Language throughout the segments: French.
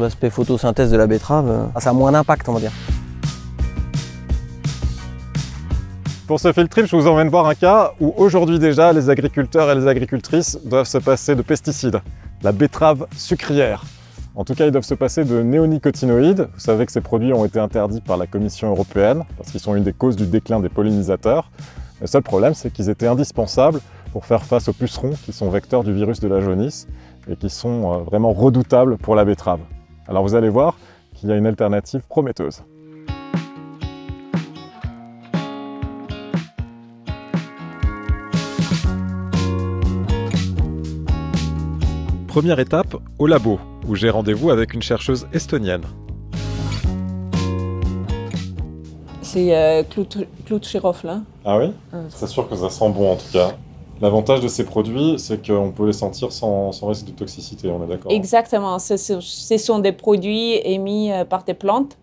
l'aspect photosynthèse de la betterave, euh, ça a moins d'impact, on va dire. Pour ce field trip, je vous emmène voir un cas où aujourd'hui déjà, les agriculteurs et les agricultrices doivent se passer de pesticides, la betterave sucrière. En tout cas, ils doivent se passer de néonicotinoïdes. Vous savez que ces produits ont été interdits par la Commission européenne parce qu'ils sont une des causes du déclin des pollinisateurs. Le seul problème, c'est qu'ils étaient indispensables pour faire face aux pucerons qui sont vecteurs du virus de la jaunisse et qui sont euh, vraiment redoutables pour la betterave. Alors vous allez voir qu'il y a une alternative prometteuse. Première étape, au labo, où j'ai rendez-vous avec une chercheuse estonienne. C'est euh, Claude Chirov, là. Ah oui C'est sûr que ça sent bon en tout cas. L'avantage de ces produits, c'est qu'on peut les sentir sans, risque de toxicité, on est d'accord Exactement, ce, sont des produits émis euh, par des plantes.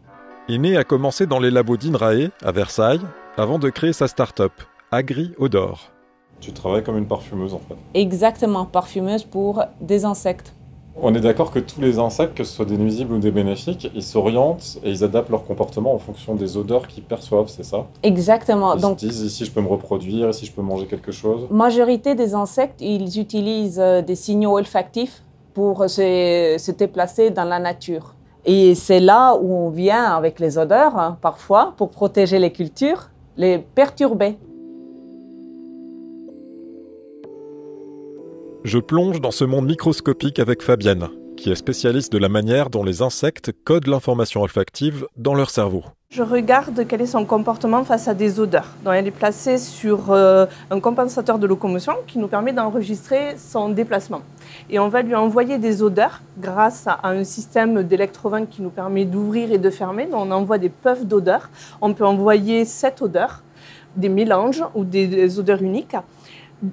Iné a commencé dans les labos d'INRAE, à Versailles, avant de créer sa start-up, Agri Odor. Tu travailles comme une parfumeuse en fait Exactement, parfumeuse pour des insectes. On est d'accord que tous les insectes, que ce soit des nuisibles ou des bénéfiques, ils s'orientent et ils adaptent leur comportement en fonction des odeurs qu'ils perçoivent, c'est ça? Exactement. Ils Donc, se disent ici je peux me reproduire, ici je peux manger quelque chose? Majorité des insectes, ils utilisent euh, des signaux olfactifs pour se, se déplacer dans la nature. Et c'est là où on vient avec les odeurs, hein, parfois, pour protéger les cultures, les perturber. Je plonge dans ce monde microscopique avec Fabienne, qui est spécialiste de la manière dont les insectes codent l'information olfactive dans leur cerveau. Je regarde quel est son comportement face à des odeurs. Donc elle est placée sur euh, un compensateur de locomotion qui nous permet d'enregistrer son déplacement. Et on va lui envoyer des odeurs grâce à un système d'électrovent qui nous permet d'ouvrir et de fermer. Donc on envoie des puffs d'odeurs. On peut envoyer sept odeurs, des mélanges ou des odeurs uniques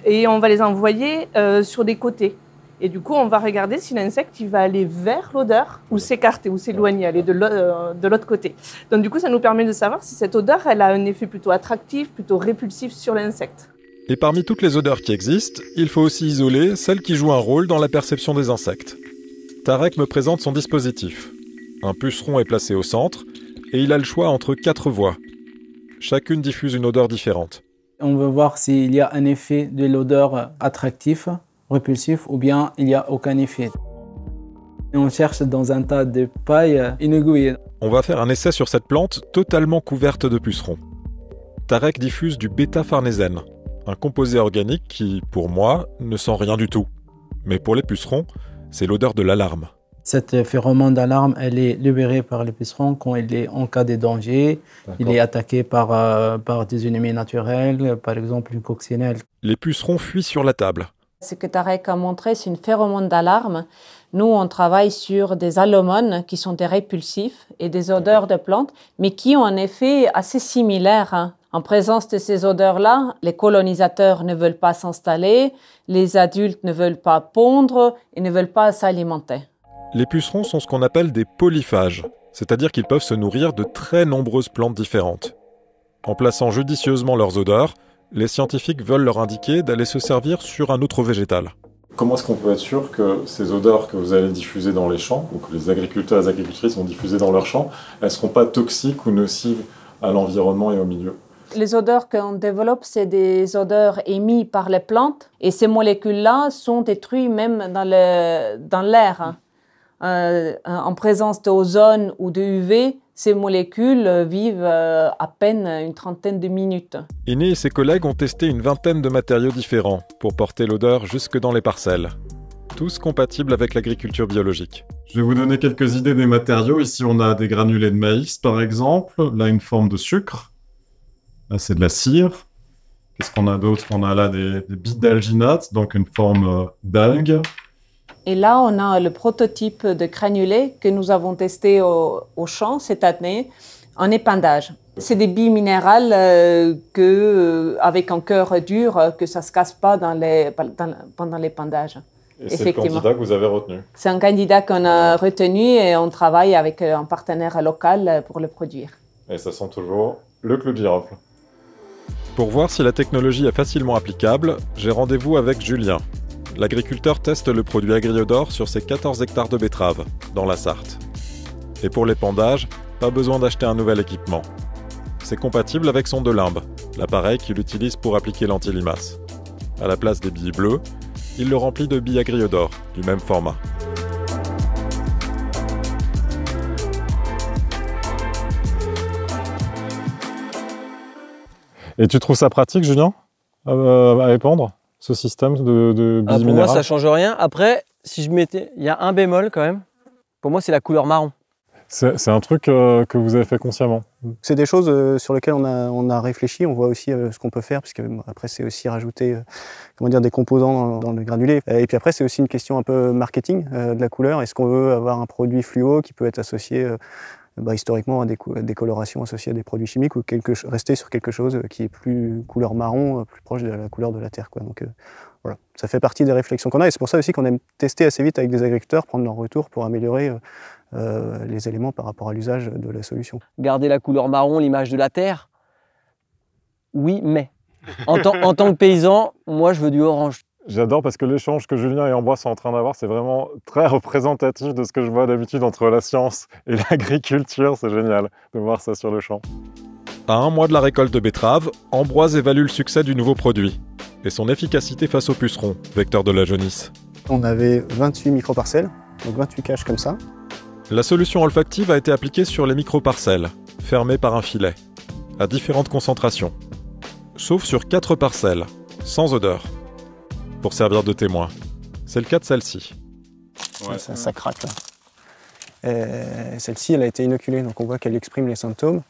et on va les envoyer euh, sur des côtés. Et du coup, on va regarder si l'insecte il va aller vers l'odeur ou s'écarter ou s'éloigner, aller euh, de l'autre côté. Donc du coup, ça nous permet de savoir si cette odeur elle a un effet plutôt attractif, plutôt répulsif sur l'insecte. Et parmi toutes les odeurs qui existent, il faut aussi isoler celles qui jouent un rôle dans la perception des insectes. Tarek me présente son dispositif. Un puceron est placé au centre et il a le choix entre quatre voix. Chacune diffuse une odeur différente. On veut voir s'il y a un effet de l'odeur attractif, répulsif, ou bien il n'y a aucun effet. on cherche dans un tas de paille une. On va faire un essai sur cette plante totalement couverte de pucerons. Tarek diffuse du bêta-farnésène, un composé organique qui, pour moi, ne sent rien du tout. Mais pour les pucerons, c'est l'odeur de l'alarme. Cette phéromone d'alarme, elle est libérée par le puceron quand il est en cas de danger. Il est attaqué par, euh, par des ennemis naturels, par exemple une coccinelle. Les pucerons fuient sur la table. Ce que Tarek a montré, c'est une phéromone d'alarme. Nous, on travaille sur des allomones qui sont des répulsifs et des odeurs de plantes, mais qui ont un effet assez similaire. Hein. En présence de ces odeurs-là, les colonisateurs ne veulent pas s'installer, les adultes ne veulent pas pondre et ne veulent pas s'alimenter. Les pucerons sont ce qu'on appelle des polyphages, c'est-à-dire qu'ils peuvent se nourrir de très nombreuses plantes différentes. En plaçant judicieusement leurs odeurs, les scientifiques veulent leur indiquer d'aller se servir sur un autre végétal. Comment est-ce qu'on peut être sûr que ces odeurs que vous allez diffuser dans les champs, ou que les agriculteurs et les agricultrices vont diffuser dans leurs champs, elles ne seront pas toxiques ou nocives à l'environnement et au milieu? Les odeurs qu'on développe, c'est des odeurs émises par les plantes et ces molécules-là sont détruites même dans l'air. Hein. Euh, en présence d'ozone ou de UV, ces molécules vivent euh, à peine une trentaine de minutes. Iné et ses collègues ont testé une vingtaine de matériaux différents pour porter l'odeur jusque dans les parcelles. Tous compatibles avec l'agriculture biologique. Je vais vous donner quelques idées des matériaux. Ici, on a des granulés de maïs, par exemple. Là, une forme de sucre. Là, c'est de la cire. Qu'est-ce qu'on a d'autre? On a là des, des billes d'alginate, donc une forme euh, d'algue. Et là, on a le prototype de granulé que nous avons testé au, champ cette année en épandage. C'est des billes minérales euh, que, euh, avec un cœur dur, euh, que ça ne se casse pas dans les, pendant l'épandage. Et c'est le candidat que vous avez retenu C'est un candidat qu'on a retenu et on travaille avec un partenaire local pour le produire. Et ça sent toujours le clou de girofle. Pour voir si la technologie est facilement applicable, j'ai rendez-vous avec Julien, L'agriculteur teste le produit Agriodor sur ses 14 hectares de betteraves, dans la Sarthe. Et pour l'épandage, pas besoin d'acheter un nouvel équipement. C'est compatible avec son Delimbe, l'appareil qu'il utilise pour appliquer l'anti-limace. À la place des billes bleues, il le remplit de billes agriodor, du même format. Et tu trouves ça pratique, Julien, euh, à épandre? Ce système de, de Ah, pour moi, ça change rien. Après, si je mettais, il y a un bémol quand même. Pour moi, c'est la couleur marron. C'est un truc euh, que vous avez fait consciemment. C'est des choses euh, sur lesquelles on a, on a réfléchi, on voit aussi euh, ce qu'on peut faire, puisque bon, après c'est aussi rajouter euh, comment dire, des composants dans, dans le granulé. Et puis après c'est aussi une question un peu marketing euh, de la couleur. Est-ce qu'on veut avoir un produit fluo qui peut être associé euh, bah, historiquement à à des colorations associées à des produits chimiques ou quelque, rester sur quelque chose euh, qui est plus couleur marron, euh, plus proche de la couleur de la terre. Quoi. Donc euh, voilà, ça fait partie des réflexions qu'on a et c'est pour ça aussi qu'on aime tester assez vite avec des agriculteurs, prendre leur retour pour améliorer les éléments par rapport à l'usage de la solution. Garder la couleur marron, l'image de la terre? Oui, mais. En tant que paysan, moi, je veux du orange. J'adore parce que l'échange que Julien et Ambroise sont en train d'avoir, c'est vraiment très représentatif de ce que je vois d'habitude entre la science et l'agriculture. C'est génial de voir ça sur le champ. À un mois de la récolte de betterave, Ambroise évalue le succès du nouveau produit et son efficacité face aux pucerons, vecteur de la jaunisse. On avait 28 microparcelles, donc 28 caches comme ça. La solution olfactive a été appliquée sur les micro-parcelles, fermées par un filet, à différentes concentrations. Sauf sur 4 parcelles, sans odeur, pour servir de témoin. C'est le cas de celle-ci. Ça, ça craque là. Euh, Celle-ci, elle a été inoculée, donc on voit qu'elle exprime les symptômes.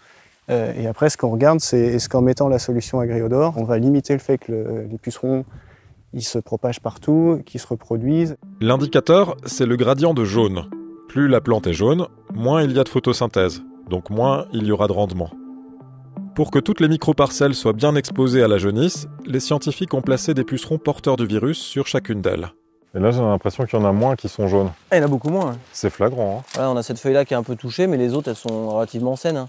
Euh, et après, ce qu'on regarde, c'est est-ce qu'en mettant la solution agriodore, on va limiter le fait que le- les pucerons ils se propagent partout, qu'ils se reproduisent. L'indicateur, c'est le gradient de jaune. Plus la plante est jaune, moins il y a de photosynthèse, donc moins il y aura de rendement. Pour que toutes les microparcelles soient bien exposées à la jaunisse, les scientifiques ont placé des pucerons porteurs du virus sur chacune d'elles. Et là, j'ai l'impression qu'il y en a moins qui sont jaunes. Ah, il y en a beaucoup moins. hein. C'est flagrant. Voilà, on a cette feuille-là qui est un peu touchée, mais les autres, elles sont relativement saines. hein.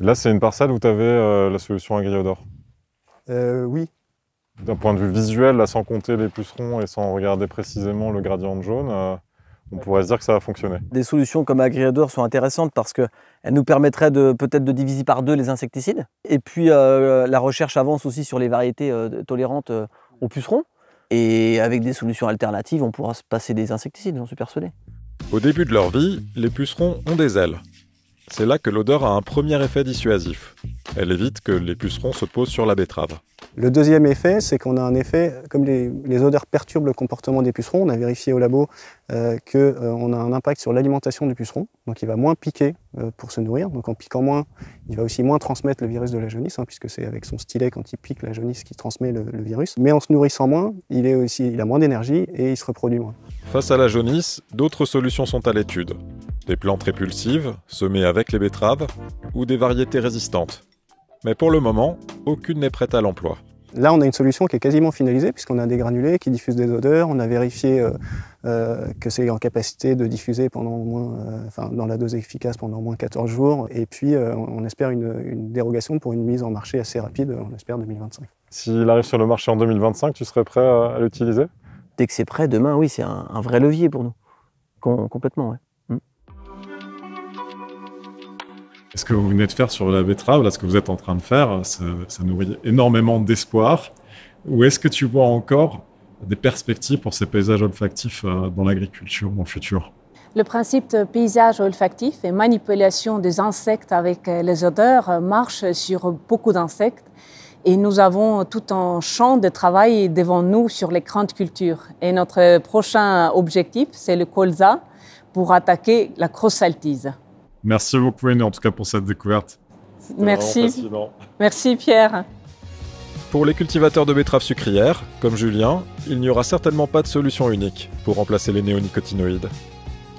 Là, c'est une parcelle où tu avais la solution agriodor. Euh, oui, D'un point de vue visuel, là, sans compter les pucerons et sans regarder précisément le gradient de jaune, euh, on pourrait se dire que ça a fonctionné. Des solutions comme Agriador sont intéressantes parce qu'elles nous permettraient de peut-être de diviser par deux les insecticides. Et puis euh, la recherche avance aussi sur les variétés euh, tolérantes euh, aux pucerons. Et avec des solutions alternatives, on pourra se passer des insecticides, j'en suis persuadé. Au début de leur vie, les pucerons ont des ailes. C'est là que l'odeur a un premier effet dissuasif. Elle évite que les pucerons se posent sur la betterave. Le deuxième effet, c'est qu'on a un effet, comme les, les odeurs perturbent le comportement des pucerons, on a vérifié au labo euh, qu'on a un impact sur l'alimentation du puceron, donc il va moins piquer euh, pour se nourrir, donc en piquant moins, il va aussi moins transmettre le virus de la jaunisse, hein, puisque c'est avec son stylet quand il pique la jaunisse qui transmet le, le virus. Mais en se nourrissant moins, il, est aussi, il a moins d'énergie et il se reproduit moins. Face à la jaunisse, d'autres solutions sont à l'étude. Des plantes répulsives, semées avec les betteraves, ou des variétés résistantes. Mais pour le moment, aucune n'est prête à l'emploi. Là, on a une solution qui est quasiment finalisée, puisqu'on a des granulés qui diffusent des odeurs. On a vérifié euh, euh, que c'est en capacité de diffuser pendant au moins, euh, enfin, dans la dose efficace pendant au moins 14 jours. Et puis, euh, on espère une, une dérogation pour une mise en marché assez rapide, on espère 2025. S'il arrive sur le marché en 2025, tu serais prêt à, à l'utiliser? Dès que c'est prêt, demain, oui, c'est un, un vrai levier pour nous. Com- complètement, ouais. Ce que vous venez de faire sur la betterave, là, ce que vous êtes en train de faire, ça, ça nourrit énormément d'espoir. Ou est-ce que tu vois encore des perspectives pour ces paysages olfactifs euh, dans l'agriculture dans le futur? Le principe de paysage olfactif et manipulation des insectes avec euh, les odeurs euh, marche sur beaucoup d'insectes. Et nous avons tout un champ de travail devant nous sur les grandes cultures. Et notre prochain objectif, c'est le colza pour attaquer la crossaltise. Merci beaucoup, Annie, en tout cas pour cette découverte. Merci. Merci Pierre. Pour les cultivateurs de betteraves sucrières, comme Julien, il n'y aura certainement pas de solution unique pour remplacer les néonicotinoïdes.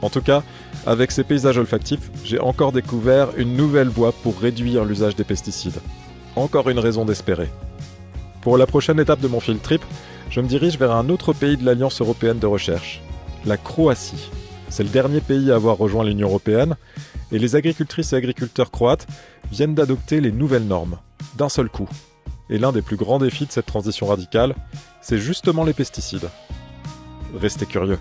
En tout cas, avec ces paysages olfactifs, j'ai encore découvert une nouvelle voie pour réduire l'usage des pesticides. Encore une raison d'espérer. Pour la prochaine étape de mon field trip, je me dirige vers un autre pays de l'Alliance européenne de recherche, la Croatie. C'est le dernier pays à avoir rejoint l'Union européenne, et les agricultrices et agriculteurs croates viennent d'adopter les nouvelles normes, d'un seul coup. Et l'un des plus grands défis de cette transition radicale, c'est justement les pesticides. Restez curieux.